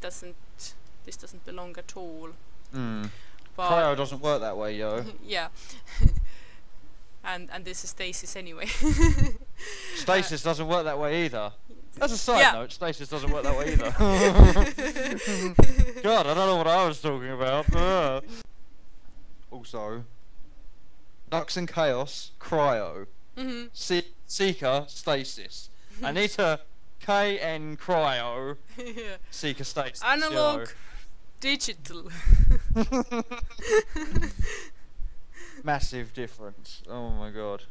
doesn't this doesn't belong at all. Hmm. But Cryo doesn't work that way, yo. yeah. and and this is stasis anyway. Stasis doesn't work that way either. As a side Yeah. note, stasis doesn't work that way either. God, I don't know what I was talking about. Uh. also, Lux and Chaos, Cryo. hmm Se- Seeker, Stasis. Anita, KN, Cryo, yeah. Seeker, Stasis. Analog, digital. Massive difference. Oh my god.